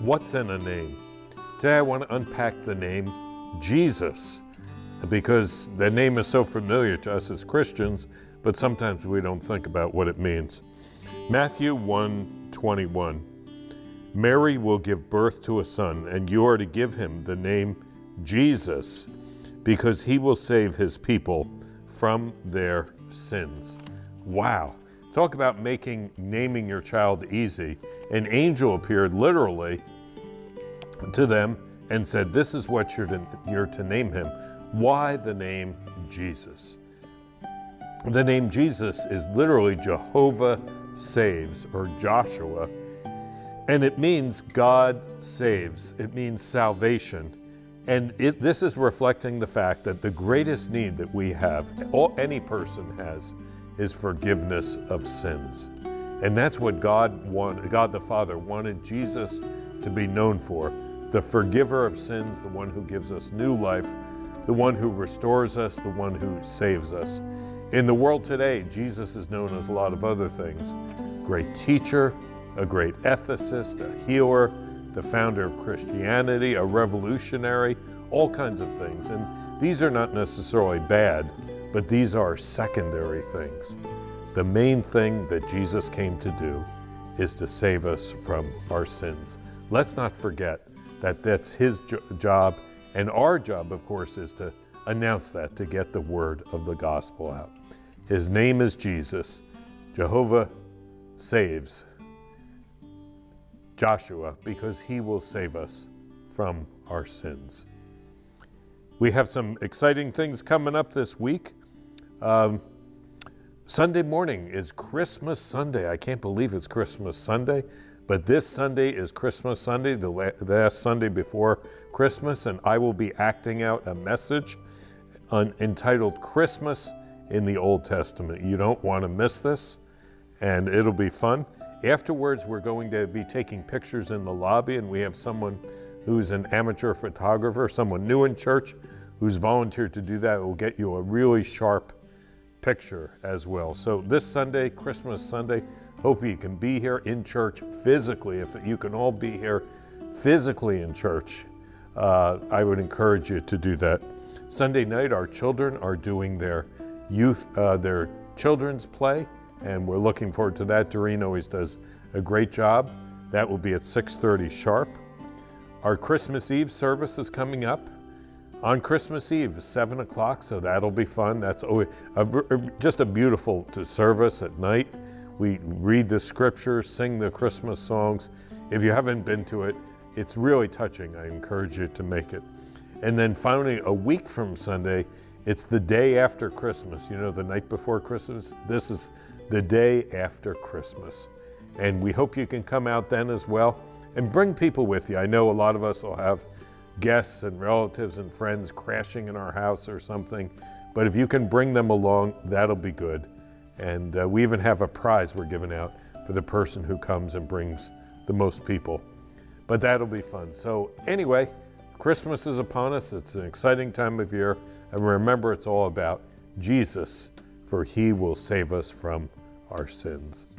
What's in a name? Today I want to unpack the name Jesus because the name is so familiar to us as Christians, but sometimes we don't think about what it means. Matthew 1 21. Mary will give birth to a son, and you are to give him the name Jesus, because he will save his people from their sins. Wow. Talk about making naming your child easy. An angel appeared literally to them and said, This is what you're to, you're to name him. Why the name Jesus? The name Jesus is literally Jehovah saves or Joshua, and it means God saves. It means salvation. And it, this is reflecting the fact that the greatest need that we have, all, any person has, is forgiveness of sins. And that's what God wanted, God the Father wanted Jesus to be known for the forgiver of sins, the one who gives us new life, the one who restores us, the one who saves us. In the world today, Jesus is known as a lot of other things great teacher, a great ethicist, a healer, the founder of Christianity, a revolutionary, all kinds of things. And these are not necessarily bad, but these are secondary things. The main thing that Jesus came to do is to save us from our sins. Let's not forget that that's his jo- job. And our job, of course, is to announce that, to get the word of the gospel out. His name is Jesus. Jehovah saves Joshua because he will save us from our sins. We have some exciting things coming up this week. Um, Sunday morning is Christmas Sunday. I can't believe it's Christmas Sunday, but this Sunday is Christmas Sunday, the last Sunday before Christmas, and I will be acting out a message on, entitled Christmas in the Old Testament. You don't want to miss this, and it'll be fun. Afterwards, we're going to be taking pictures in the lobby, and we have someone who's an amateur photographer, someone new in church who's volunteered to do that. It will get you a really sharp picture as well. So this Sunday, Christmas Sunday, hope you can be here in church physically. If you can all be here physically in church, uh, I would encourage you to do that. Sunday night, our children are doing their youth, uh, their children's play, and we're looking forward to that. Doreen always does a great job. That will be at 6:30 sharp. Our Christmas Eve service is coming up on Christmas Eve, 7 o'clock, so that'll be fun. That's always a, just a beautiful service at night. We read the scriptures, sing the Christmas songs. If you haven't been to it, it's really touching. I encourage you to make it. And then finally, a week from Sunday, it's the day after Christmas. You know, the night before Christmas. This is the day after Christmas. And we hope you can come out then as well and bring people with you. I know a lot of us will have guests and relatives and friends crashing in our house or something, but if you can bring them along, that'll be good. And uh, we even have a prize we're giving out for the person who comes and brings the most people. But that'll be fun. So, anyway, Christmas is upon us. It's an exciting time of year. And remember, it's all about Jesus, for he will save us from our sins.